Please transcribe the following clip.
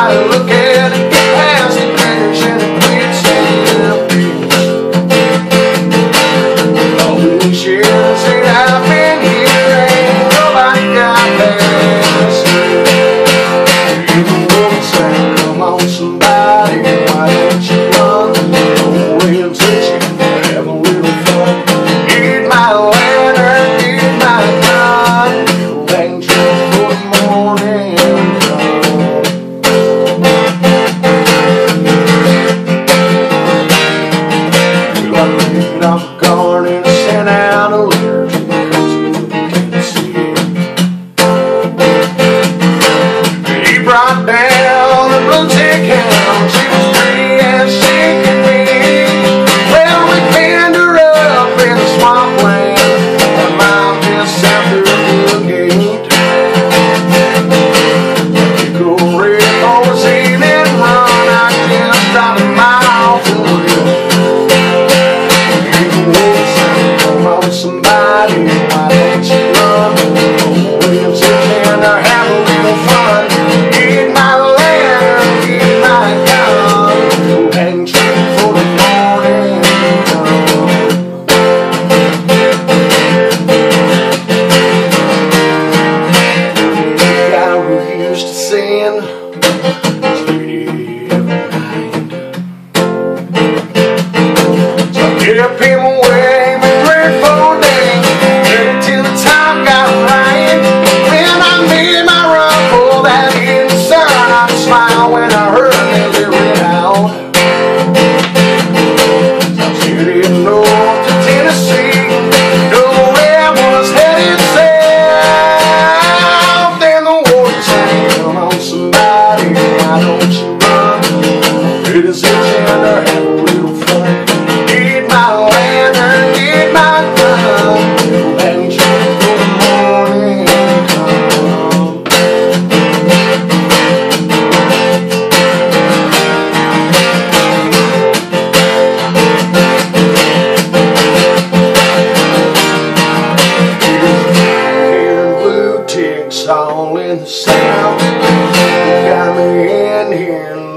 I look at it all in the sound. You got me in here.